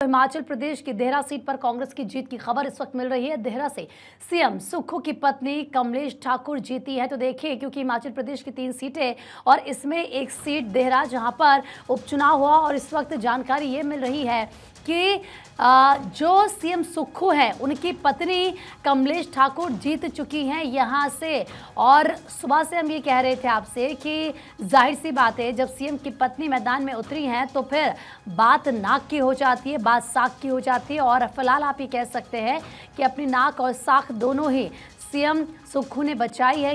हिमाचल प्रदेश की देहरा सीट पर कांग्रेस की जीत की खबर इस वक्त मिल रही है। देहरा से सीएम सुखू की पत्नी कमलेश ठाकुर जीती है। तो देखिए, क्योंकि हिमाचल प्रदेश की तीन सीटें और इसमें एक सीट देहरा, जहाँ पर उपचुनाव हुआ और इस वक्त जानकारी ये मिल रही है कि जो सीएम सुक्खू हैं, उनकी पत्नी कमलेश ठाकुर जीत चुकी हैं यहाँ से। और सुबह से हम ये कह रहे थे आपसे कि ज़ाहिर सी बात है, जब सीएम की पत्नी मैदान में उतरी हैं तो फिर बात नाक की हो जाती है बात साख की हो जाती है और फ़िलहाल आप ये कह सकते हैं कि अपनी नाक और साख दोनों ही सीएम सुक्खू ने बचाई है।